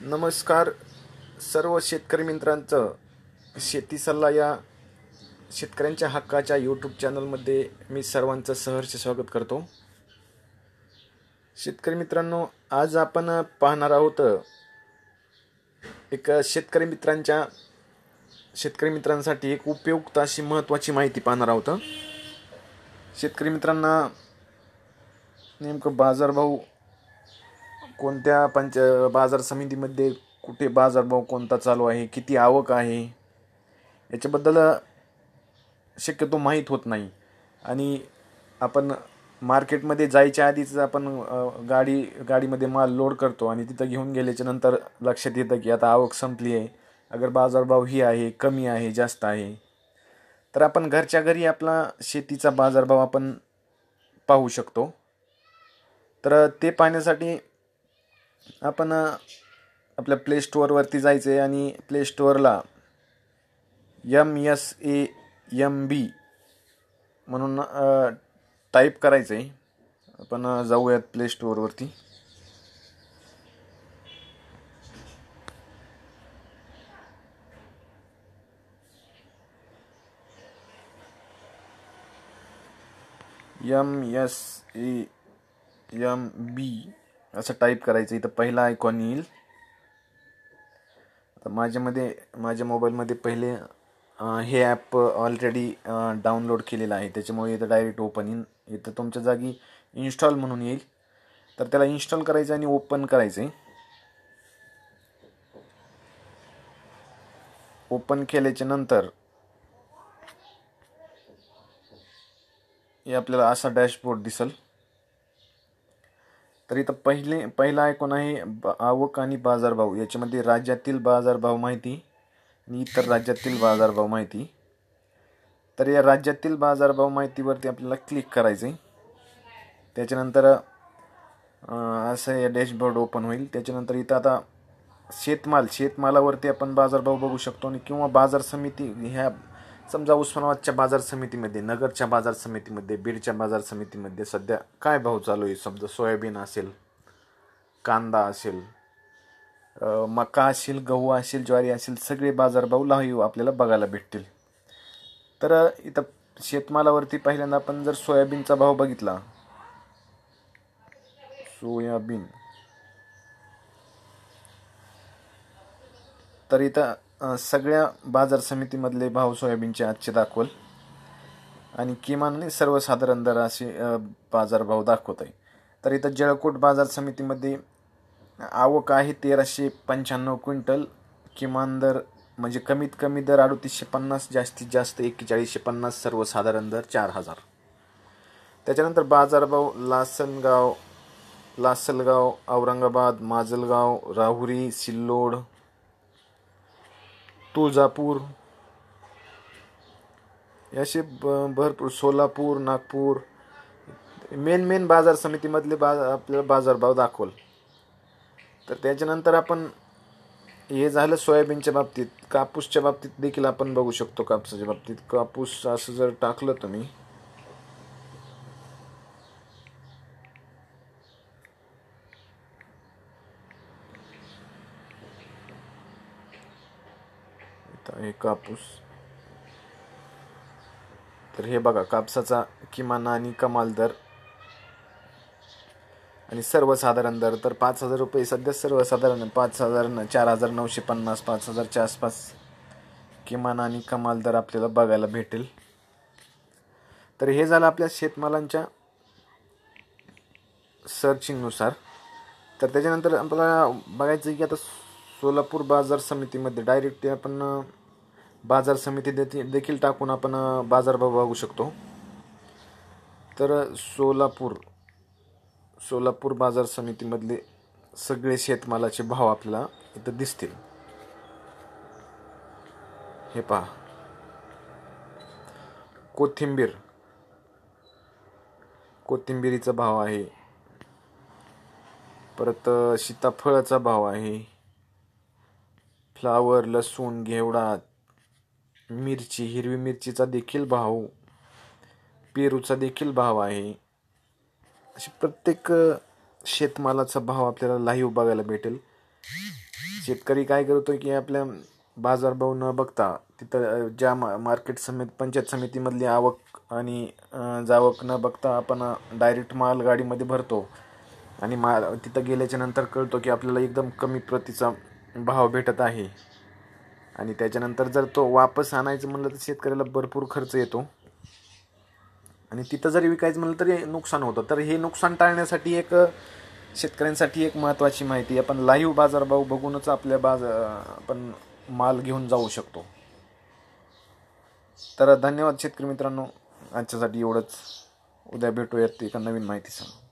नमस्कार. सर्व शेतकरी मित्रांचं शेती सल्ला या शेतकऱ्यांच्या हक्काच्या यूट्यूब चॅनलमध्ये मी सर्वांचं सहर्ष स्वागत करतो. शेतकरी मित्रांनो आज आपण पाहणार आहोत एक शेतकरी मित्रांच्या शेतकरी मित्रांसाठी एक उपयुक्त अशी महत्त्वाची माहिती पाहणार आहोत. शेतकरी मित्रांना नेमकं बाजारभाव कोणत्या पंच बाजार समितीमध्ये कुठे बाजारभाव कोणता चालू आहे? किती आवक आहे? याच्याबद्दल शक्यतो माहीत होत नाही. आणि आपण मार्केटमध्ये जायच्या आधीच आपण गाडी गाडीमध्ये माल लोड करतो आणि तिथं घेऊन गेल्याच्यानंतर लक्षात येतं की आता आवक संपली आहे. अगर बाजारभाव ही आहे कमी आहे जास्त आहे. तर आपण घरच्या घरी आपला शेतीचा बाजारभाव आपण पाहू शकतो. तर ते पाहण्यासाठी आपण आपल्या प्ले स्टोअरवरती जायचं आहे आणि play स्टोअरला M S A M B म्हणून टाईप करायचं आहे आपण जाऊयात play स्टोअरवरती M S A M B असं टाईप करायचं. इथं पहिला आयकॉन येईल. आता माझ्यामध्ये माझ्या मोबाईलमध्ये पहिले हे ॲप ऑलरेडी डाउनलोड केलेलं आहे. त्याच्यामुळे इथं डायरेक्ट ओपन येईल इथं तुमच्या जागी इन्स्टॉल म्हणून येईल. तर त्याला इन्स्टॉल करायचं आणि ओपन करायचं आहे. ओपन केल्याच्यानंतर हे आपल्याला असा डॅशबोर्ड दिसल. तर इथं पहिले पहिला आयकॉन आहे आवक आणि बाजारभाव. याच्यामध्ये राज्यातील बाजारभाव माहिती आणि इतर राज्यातील बाजारभाव माहिती. तर या राज्यातील बाजारभाव माहितीवरती आपल्याला क्लिक करायचं आहे त्याच्यानंतर असं या डॅशबोर्ड ओपन होईल. त्याच्यानंतर इथं आता शेतमाल शेतमालावरती आपण बाजारभाव बघू शकतो आणि किंवा बाजार समिती ह्या समजा उस्मानाबादच्या बाजार समितीमध्ये नगरच्या बाजार समितीमध्ये बीडच्या बाजार समितीमध्ये सध्या काय भाव चालू आहे? समजा सोयाबीन असेल कांदा असेल मका असेल गहू असेल ज्वारी असेल सगळे बाजारभाव लाईव्ह आपल्याला बघायला भेटतील. तर इथं शेतमालावरती पहिल्यांदा आपण जर सोयाबीनचा भाव बघितला सोयाबीन. तर इथं सगळ्या बाजार समितीमधले भाव सोयाबीनचे आजचे दाखवल. आणि किमान सर्वसाधारण दर असे बाजारभाव दाखवत आहे. तर इथं जळकोट बाजार समितीमध्ये आवक आहे तेराशे पंच्याण्णव क्विंटल. किमान दर म्हणजे कमीत कमी दर अडतीसशे पन्नास जास्तीत जास्त एक्केचाळीसशे पन्नास सर्वसाधारण दर चार हजार. त्याच्यानंतर बाजारभाव लासनगाव लासलगाव औरंगाबाद माजलगाव राहुरी सिल्लोड तुळजापूर. असे ब भरपूर सोलापूर नागपूर. मेन मेन बाजार समितीमधले बाज आपल्याला बाजारभाव दाखवल. तर त्याच्यानंतर आपण हे झालं सोयाबीनच्या बाबतीत. कापूसच्या बाबतीत देखील आपण बघू शकतो कापसाच्या बाबतीत. कापूस असं जर टाकलं तुम्ही हे कापूस. तर हे बघा कापसाचा किमान आणि कमाल दर आणि सर्वसाधारण दर. तर पाच हजार रुपये सध्या सर्वसाधारण पाच हजार चार हजार नऊशे पन्नास पाच हजारच्या आसपास किमान आणि कमाल दर आपल्याला बघायला भेटेल. तर हे झालं आपल्या शेतमालांच्या सर्चिंगनुसार तर त्याच्यानंतर आपल्याला बघायचं की आता सोलापूर बाजार समितीमध्ये डायरेक्ट ते आपण बाजार समिती देखील टाकून आपण बाजारभाव बघू शकतो. तर सोलापूर सोलापूर बाजार समितीमधले सगळे शेतमालाचे भाव आपल्याला इथं दिसतील. हे पहा. कोथिंबीर. कोथिंबिरीचा भाव आहे. परत सीताफळाचा भाव आहे. फ्लावर लसूण घेवडा मिरची हिरवी मिरचीचा देखील भाव पेरूचा देखील भाव आहे. असे प्रत्येक शेतमालाचा भाव आपल्याला लाईव्ह बघायला भेटेल. शेतकरी काय करतो की आपल्या बाजारभाव न बघता तिथं ज्या मा मार्केट समित पंचायत समितीमधली आवक आणि जावक न बघता आपण डायरेक्ट माल गाडीमध्ये भरतो. आणि मा तिथं गेल्याच्यानंतर कळतो की आपल्याला एकदम कमी प्रतीचा भाव भेटत आहे. आणि त्याच्यानंतर जर तो वापस आणायचं म्हणलं तर शेतकऱ्याला भरपूर खर्च येतो. आणि तिथं जरी विकायचं म्हणलं तरी नुकसान होतं. तर हे नुकसान टाळण्यासाठी एक शेतकऱ्यांसाठी एक महत्त्वाची माहिती आपण लाईव्ह बाजारभाव बघूनच आपल्या बाज आपण माल घेऊन जाऊ शकतो. तर धन्यवाद शेतकरी मित्रांनो. आजच्यासाठी एवढंच. उद्या भेटूयात एका नवीन माहितीसह